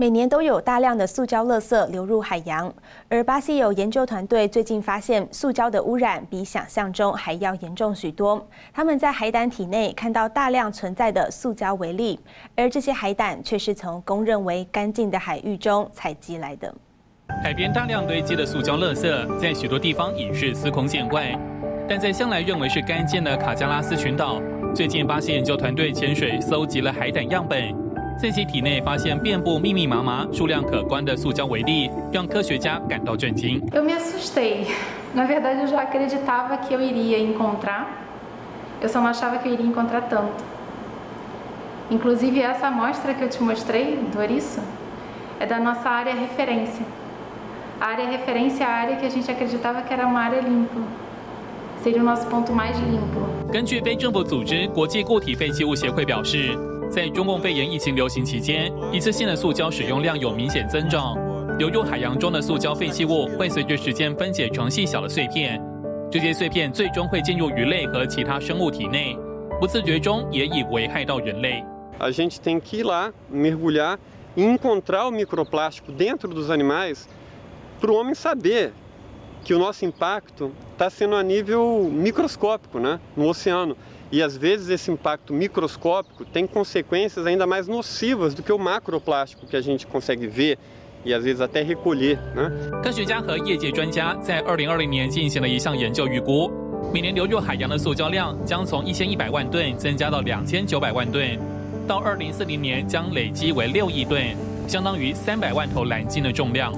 每年都有大量的塑胶垃圾流入海洋，而巴西有研究团队最近发现，塑胶的污染比想象中还要严重许多。他们在海胆体内看到大量存在的塑胶微粒，而这些海胆却是从公认为干净的海域中采集来的。海边大量堆积的塑胶垃圾，在许多地方已是司空见惯，但在向来认为是干净的卡加拉斯群岛，最近巴西研究团队潜水搜集了海胆样本。在其体内发现遍布密密麻麻、数量可观的塑胶微粒，让科学家感到震惊。Eu me assustei. Na verdade, eu já acreditava que eu iria encontrar. Eu só não achava que eu iria encontrar tanto. Inclusive essa amostra que eu te mostrei do eriço é da nossa área referência. A área referência é a área que a gente acreditava que era uma área limpa. Seria o nosso ponto mais limpo. 根据非政府组织国际固体废弃物协会表示。 在中共肺炎疫情流行期间，一次性的塑胶使用量有明显增长。流入海洋中的塑胶废弃物会随着时间分解成细小的碎片，这些碎片最终会进入鱼类和其他生物体内，不自觉中也已危害到人类。que o nosso impacto está sendo a nível microscópico, né, no oceano. E às vezes esse impacto microscópico tem consequências ainda mais nocivas do que o macroplástico que a gente consegue ver e às vezes até recolher. Né? 科学家和业界专家在2020年进行了一项研究，预估每年流入海洋的塑胶量将从1100万吨增加到2900万吨，到2040年将累积为6亿吨，相当于300万头蓝鲸的重量。